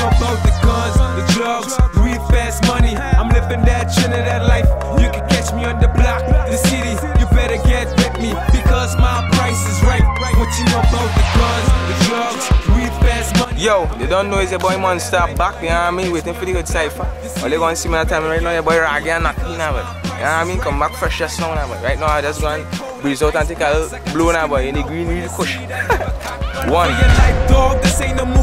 know about the guns, the drugs, weed, fast money? I'm living that Trinidad life. You can catch me on the block, the city. You better get with me because my price is right. What you know about the guns, the drugs, weed, fast money? Yo, they don't know it's your boy Monster back, you know what I mean? Waiting for the good cypher. All they gonna see me that time right now, your boy Raggy and nothing but you know what I mean? Come back fresh just now, but right now I just gonna breeze out and take a blow now, boy, in the green real kush. One.